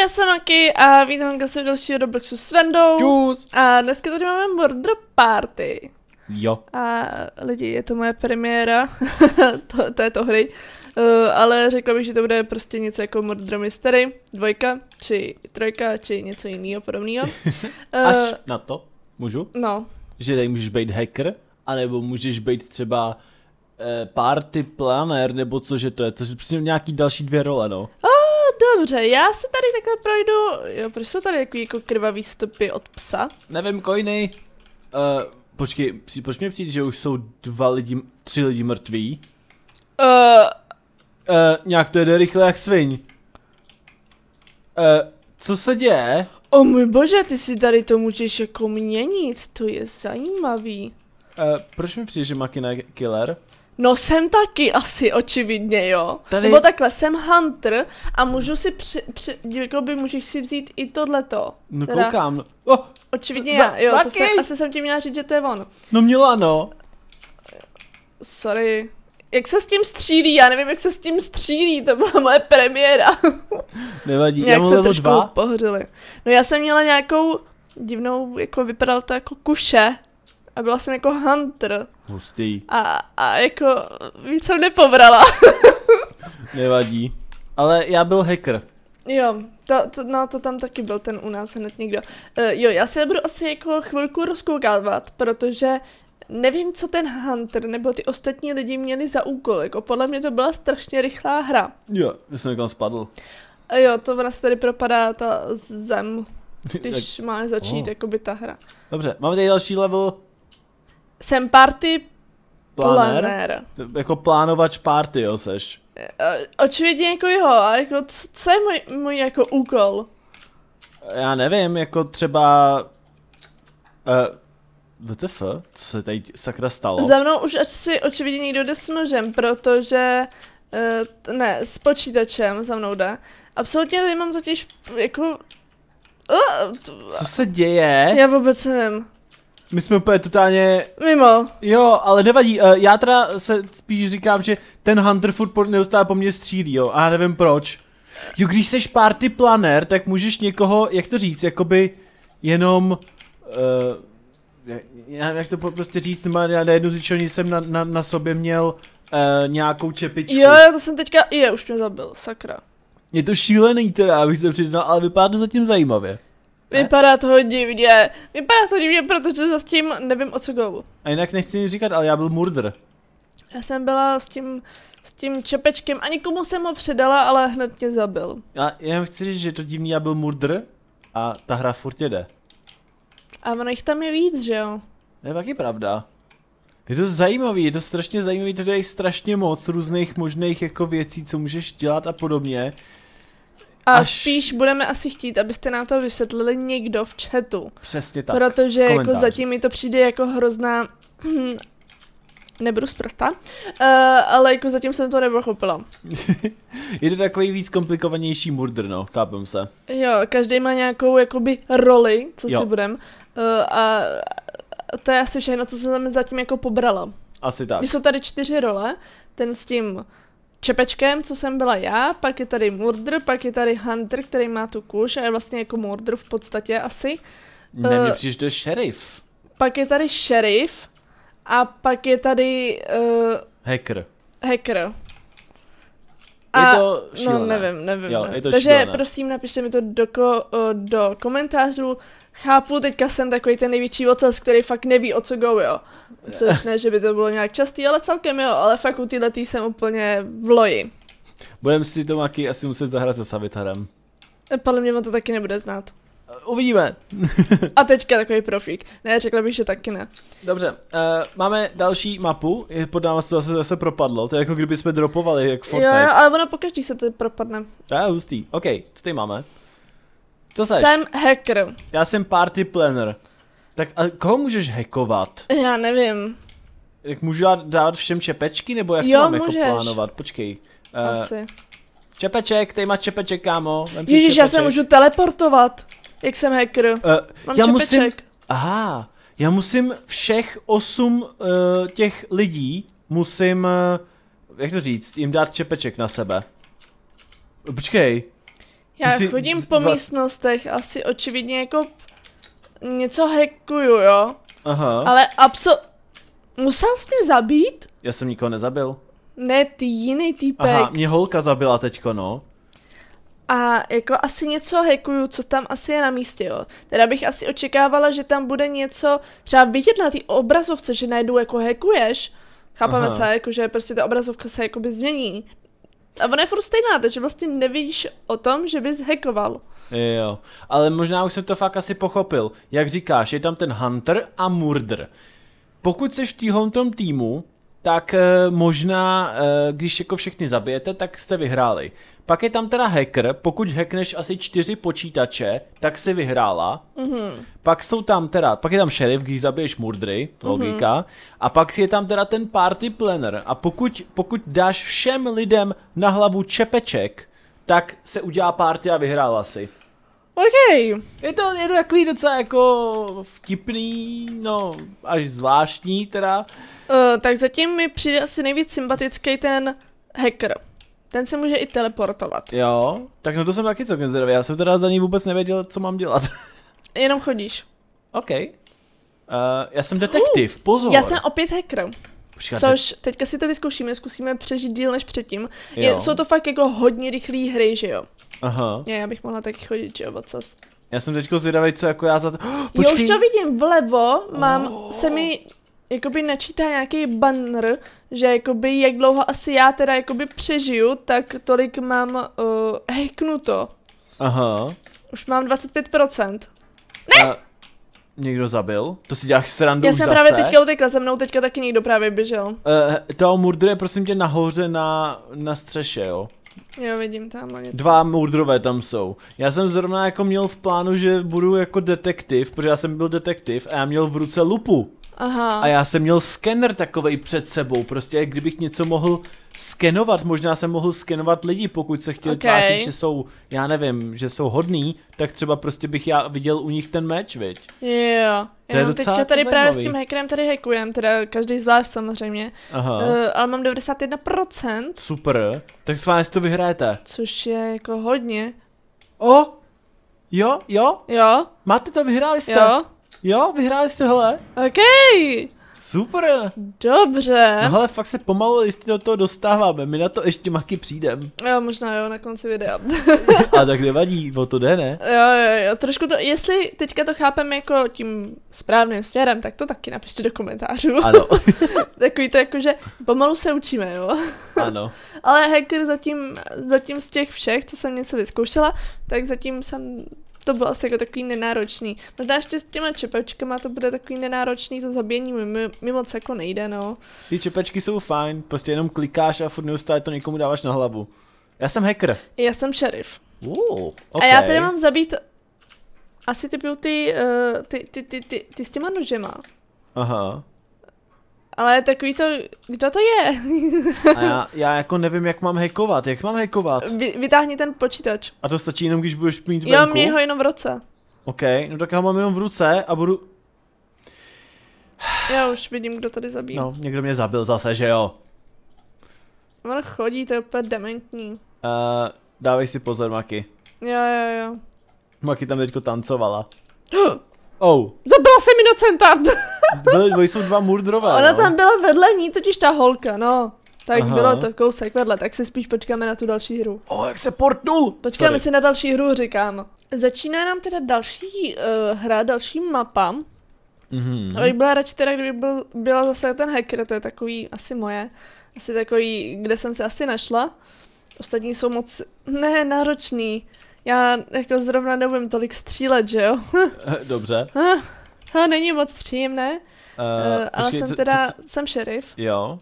já jsem Maki a vítám vás u dalšího Robloxu s Vendou. Čus. A dneska tady máme Murder Party. Jo. A lidi, je to moje premiéra to, této hry. Uh, ale řekla bych, že to bude prostě něco jako Murder Mystery, dvojka, či trojka, či něco jiného podobného. Až na to, můžu? No, Že tady můžeš být hacker, anebo můžeš být třeba eh, party planner, nebo co, že to je, to jsou prostě nějaký další dvě role, no. Dobře, já se tady takhle projdu, jo, proč jsou tady takový jako krvavý stopy od psa? Nevím, kojny. Uh, počkej, při, proč mě přijde, že už jsou dva lidi, tři lidi mrtví? Uh, Uh, nějak to jde rychle jak sviň. Uh, co se děje? o můj bože, ty si tady to můžeš jako měnit, to je zajímavý. Uh, proč mi přijde, že Makina je killer? No jsem taky asi, očividně, jo. Tady- Nebo takhle, jsem hunter a můžu si při, při jakoby můžeš si vzít i tohleto. No Teda- koukám. Oh, Očividně Za- já, jo, to jsem, asi jsem ti měla říct, že to je on. no měla no. Sorry. Jak se s tím střílí? Já nevím, jak se s tím střílí, to byla moje premiéra. Nevadí, já Nějak mám jsme level trošku 2. pohořili. No já jsem měla nějakou divnou, jako vypadalo to jako kuše. A byla jsem jako hunter. Hustý, A, a jako víc jsem nepobrala. nevadí. Ale já byl hacker. Jo, to, to, no to tam taky byl ten u nás hned někdo. Uh, jo, já se budu asi jako chvilku rozkoukávat, protože nevím, co ten Hunter nebo ty ostatní lidi měli za úkol. Jako podle mě to byla strašně rychlá hra. Jo, já jsem někam spadl. A jo, to ona se tady propadá ta zem, když má začít Oh. jakoby ta hra. Dobře, máme tady další level. Jsem party Planer. planer. Jako plánovač party, jo, seš. Eh, Očividně jako jo, a jako co, je můj, můj jako úkol? Já nevím, jako třeba... Uh, WTF? Co se tady sakra stalo? Za mnou už asi očividně někdo jde s nožem, protože uh, ne, s počítačem za mnou jde. Absolutně tady mám totiž jako... Uh, Co se děje? já vůbec nevím. My jsme úplně totálně... Mimo. Jo, ale nevadí, uh, já teda se spíš říkám, že ten Hunter furt neustále po mně střílí, jo, a já nevím proč. Jo, když seš party planner, tak můžeš někoho, jak to říct, jakoby jenom... Uh, já, jak to prostě říct, má- já na jednu zničení jsem na, na, na sobě měl uh, nějakou čepičku. Jo, jo, to jsem teďka... Je, už mě zabil, sakra. Je to šílený teda, abych se přiznal, ale vypadá to zatím zajímavě. Vypadá to divně. Vypadá to divně, protože za tím nevím o co go. A jinak nechci nic říkat, ale já byl murder. Já jsem byla s tím, s tím čepečkem a nikomu jsem ho předala, ale hned mě zabil. Já jenom chci říct, že to divný, já byl murder a ta hra furt jede. A ono jich tam je víc, že jo? To je taky pravda. Je to zajímavý, je to strašně zajímavý, tady je strašně moc různých možných jako věcí, co můžeš dělat a podobně. A Až- spíš budeme asi chtít, abyste nám to vysvětlili někdo v chatu. Přesně tak. protože jako zatím mi to přijde jako hrozná... Nebudu zprostá, uh, ale jako zatím jsem to nepochopila. Je to takový víc komplikovanější murder, no, chápem se. Jo, každý má nějakou jakoby roli, co Jo. si budem. Uh, a to je asi všechno, co jsem zatím jako pobrala. Asi tak. Jsou tady čtyři role, ten s tím čepečkem, co jsem byla já, pak je tady Murder, pak je tady Hunter, který má tu kuš a je vlastně jako Murder v podstatě asi. Ne, mně eh, přijde, je šerif. Pak je tady Sheriff a pak je tady uh, Hacker. Hacker. Je to no šílené. nevím, nevím. Jo, je to Takže šílené. prosím napište mi to do, ko, do komentářů. Chápu, teďka jsem takový ten největší ocas, který fakt neví o co go, jo. Což ne, že by to bylo nějak častý, ale celkem jo, ale fakt u téhle tý jsem úplně v loji. Budeme si to Maki asi muset zahrát se Savitarem. Podle mě on to taky nebude znát. Uvidíme. A teďka takový profík. Ne, řekla bych, že taky ne. Dobře, uh, máme další mapu, je pod náma se zase, zase propadlo, to je jako kdyby jsme dropovali, jak Jo, Fortnite. jo, ale ono pokaždý se to propadne. To je hustý, ok, co tady máme? Co seš? Jsem hacker. Já jsem party planner. Tak a koho můžeš hackovat? Já nevím. Jak můžu dát, dát všem čepečky, nebo jak Jo, to mám jako můžeš. plánovat? Počkej. Uh, Asi. čepeček, tady máš čepeček, kámo. Vem Ježíš, já se můžu teleportovat. Jak jsem hacker. Uh, Mám já čepeček. musím, aha, já musím všech osm uh, těch lidí, musím, uh, jak to říct, jim dát čepeček na sebe. Počkej, Já jsi chodím po dva- místnostech, asi očividně jako něco hackuju, jo? Aha. Ale abso... Musel jsi mě zabít? Já jsem nikoho nezabil. Ne, ty jiný týpek. Aha, mě holka zabila teďko, no. A jako asi něco hackuju, co tam asi je na místě, jo. Teda bych asi očekávala, že tam bude něco, třeba vidět na té obrazovce, že najednou jako hackuješ. Chápeme Aha. se, jako že prostě ta obrazovka se jakoby změní. A ona je furt stejná, takže vlastně nevíš o tom, že bys hackoval. Jo, ale možná už jsem to fakt asi pochopil. Jak říkáš, je tam ten Hunter a Murder. Pokud jsi v tom týmu, tak e, možná, e, když jako všechny zabijete, tak jste vyhráli. Pak je tam teda hacker, pokud hackneš asi čtyři počítače, tak si vyhrála. Mm-hmm. Pak jsou tam teda, pak je tam šerif, když zabiješ murdry, logika. Mm-hmm. A pak je tam teda ten party planner. A pokud, pokud dáš všem lidem na hlavu čepeček, tak se udělá party a vyhrála si. OK. Je to, je to takový docela jako vtipný, no až zvláštní teda. Uh, tak zatím mi přijde asi nejvíc sympatický ten hacker. Ten se může i teleportovat. Jo, tak no to jsem taky celkem zvědavý, já jsem teda za ní vůbec nevěděl, co mám dělat. Jenom chodíš. OK. Uh, já jsem detektiv, pozor. Já jsem opět hacker. Počkat, Což teďka si to vyzkoušíme, zkusíme přežít díl než předtím. Je, Jo. jsou to fakt jako hodně rychlé hry, že jo? Aha, Já, já bych mohla taky chodit, že jo, já jsem teďko zvědavý, co jako já za to... Oh, Jo, už to vidím, vlevo mám, oh. se mi jakoby načítá nějaký banner, že jakoby jak dlouho asi já teda jakoby přežiju, tak tolik mám uh, hacknuto. Aha. Už mám 25%. Ne! A někdo zabil? To si děláš srandu Já jsem zase? právě teďka utekla, za mnou teďka taky někdo právě běžel. Uh, toho murdra je prosím tě nahoře na, na střeše, jo. Jo, vidím tam něco. Dva murdrové tam jsou. Já jsem zrovna jako měl v plánu, že budu jako detektiv, protože já jsem byl detektiv a já měl v ruce lupu. Aha. A já jsem měl skener takovej před sebou, prostě kdybych něco mohl skenovat, možná jsem mohl skenovat lidi, pokud se chtěli Ok. okay. tvářit, že jsou, já nevím, že jsou hodný, tak třeba prostě bych já viděl u nich ten meč, viď? Jo, To je já docela teďka jako tady právě s zajímavý. tím hackerem tady hackujem, teda každý zvlášť samozřejmě, Aha, uh, ale mám 91%, super, tak s vámi to vyhrajete. což je jako hodně. O, jo, jo, Jo, máte to, vyhráli jste. jo, Jo, vyhráli jste, hele. ok, Super. dobře. No hele, fakt se pomalu jistě do toho dostáváme, my na to ještě maky přijdem. Jo, možná jo, na konci videa. A tak nevadí, o to jde, ne? jo, jo, jo, trošku to, jestli teďka to chápeme jako tím správným směrem, tak to taky napište do komentářů. Ano, Takový to jako, že pomalu se učíme, jo. ano. Ale hacker zatím, zatím z těch všech, co jsem něco vyzkoušela, tak zatím jsem to bylo asi jako takový nenáročný. Možná ještě s těma čepačkama to bude takový nenáročný, to zabíjení mi, mi, mi moc jako nejde, no. Ty čepečky jsou fajn, prostě jenom klikáš a furt neustále to někomu dáváš na hlavu. Já jsem hacker. Já jsem šerif. Uh, A já tady mám zabít asi ty ty, uh, ty, ty, ty, ty, ty s těma nožema. Aha. Ale takový to, kdo to je? A já, já jako nevím, jak mám hackovat. Jak mám hackovat? Vy, vytáhni ten počítač. A to stačí jenom, když budeš mít venku? mě ho jenom v roce. OK, no tak já ho mám jenom v ruce a budu... Já už vidím, kdo tady zabíjí. No, někdo mě zabil zase, že jo? On chodí, to je úplně dementní. Uh, dávej si pozor, Maki. Jo, jo, jo. Maki tam teďko tancovala. Oh, Zabila se mi docenta! byly, jsou dva murdrové, Ona no. tam byla vedle ní, totiž ta holka, no. Tak Aha. Bylo to kousek vedle, tak si spíš počkáme na tu další hru. Oh, jak se portnul! Počkáme Sorry. si na další hru, říkám. Začíná nám teda další uh, hra, další mapa. Mhm. A bych byla radši teda, kdyby byl, byla zase ten hacker, to je takový asi moje. Asi takový, kde jsem se asi našla. Ostatní jsou moc, ne, náročný. Já jako zrovna neumím tolik střílet, že jo? Dobře. Ha, není moc příjemné, Uh, uh, ale jsem teda, jsem šerif. jo,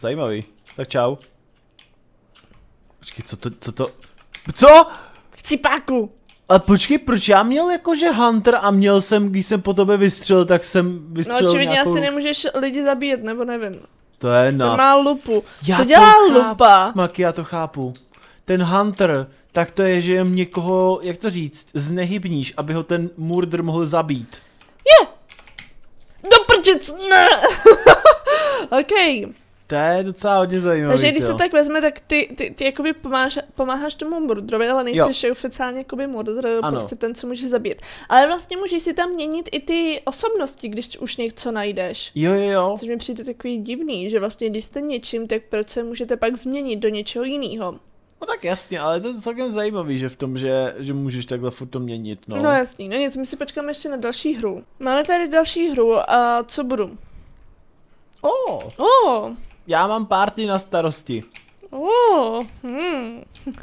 zajímavý. Tak čau. Počkej, co to, co to... Co? Chcípáku! A počkej, proč já měl jakože Hunter a měl jsem, když jsem po tobě vystřelil, tak jsem No vystřelil očividně nějakou... asi nemůžeš lidi zabíjet, nebo nevím. To je No. na... Ten má lupu. Já Co to dělá chápu. lupa? Maki, já to chápu. Ten Hunter, tak to je, že někoho, jak to říct, znehybníš, aby ho ten murder mohl zabít. Do prčic, ne! OK. To je docela hodně zajímavé. Takže když se tak vezme, tak ty, ty, ty jakoby pomáháš, pomáháš tomu murdrovi, ale nejsi oficiálně jakoby murdr, ano. prostě ten, co může zabít. Ale vlastně můžeš si tam měnit i ty osobnosti, když už něco najdeš. Jo, jo, jo. Což mi přijde takový divný, že vlastně když jste něčím, tak proč se můžete pak změnit do něčeho jiného. No tak jasně, ale to je celkem zajímavý, že v tom, že, že můžeš takhle furt to měnit, no. No jasný, no nic, my si počkáme ještě na další hru. Máme tady další hru a co budu? Oh. Oh. Já mám party na starosti. Oh. Hmm. uh,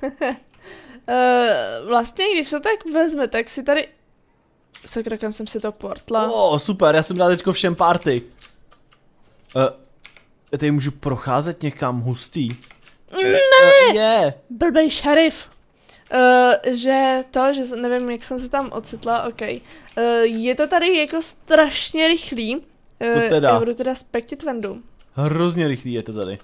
vlastně, když se tak vezme, tak si tady... Sakra, kam jsem si to portla. Oh, super, já jsem dal teďko všem party. Uh, já tady můžu procházet někam hustý. Ne! Uh, je. Blbej šerif. Uh, že to, že nevím, jak jsem se tam ocitla, ok. Uh, je to tady jako strašně rychlý. Uh, to teda. Já budu teda spektit vendu. Hrozně rychlý je to tady.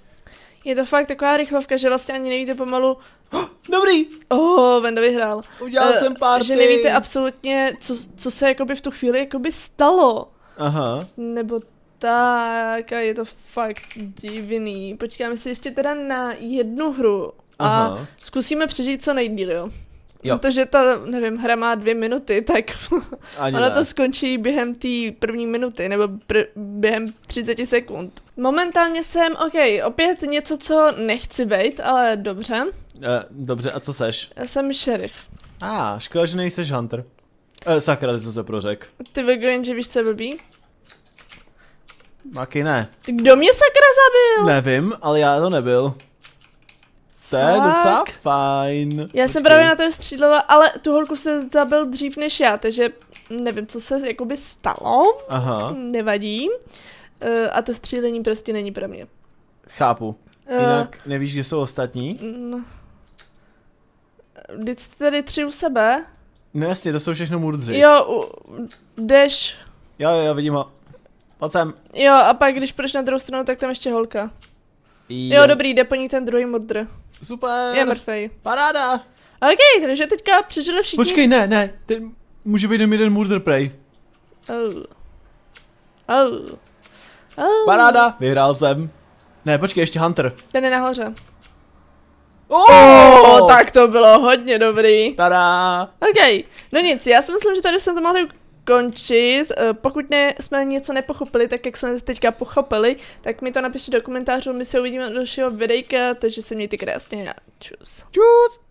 Je to fakt taková rychlovka, že vlastně ani nevíte pomalu... Oh, dobrý! Oh, Venda vyhrál. Udělal uh, jsem party. Že nevíte absolutně, co, co se jakoby v tu chvíli jakoby stalo. Aha. Nebo tak a je to fakt divný. Počkáme si ještě teda na jednu hru a Aha. zkusíme přežít co nejdíl, jo. Jo. Protože ta, nevím, hra má dvě minuty, tak Ani ono ne. to skončí během té první minuty, nebo pr- během 30 sekund. Momentálně jsem, ok, opět něco, co nechci být, ale dobře. Uh, dobře, a co seš? Já jsem šerif. A, ah, škoda, že nejseš hunter. Uh, sakra, jsem se prořek. Ty Vego, že víš, co je blbý? Taky ne. Kdo mě sakra zabil? Nevím, ale já to nebyl. To je docela fajn. Já Počkej. jsem právě na to střídala, ale tu holku se zabil dřív než já, takže nevím, co se jakoby stalo. Aha. Nevadí. Uh, a to střílení prostě není pro mě. Chápu. Uh, Jinak nevíš, kde jsou ostatní? No. Vždyť jste tady tři u sebe. No jasně, to jsou všechno murdři. Jo, jdeš. Jo, jo, vidím ho. Pojď sem. Jo, a pak když půjdeš na druhou stranu, tak tam ještě holka. Jo, jo dobrý, jde po ní ten druhý murdr. Super. Je mrtvej. Paráda. OK, takže teďka přežili všichni. Počkej, ne, ne, ten může být jen jeden murder prej. Oh. Oh. Oh. Paráda, vyhrál jsem. Ne, počkej, ještě Hunter. Ten je nahoře. Oh! oh, tak to bylo hodně dobrý. Tada. OK, no nic, já si myslím, že tady jsme to mohli končit. Eh, pokud ne, jsme něco nepochopili, tak jak jsme teďka pochopili, tak mi to napište do komentářů, my se uvidíme do dalšího videjka, takže se mějte krásně a čus. Čus!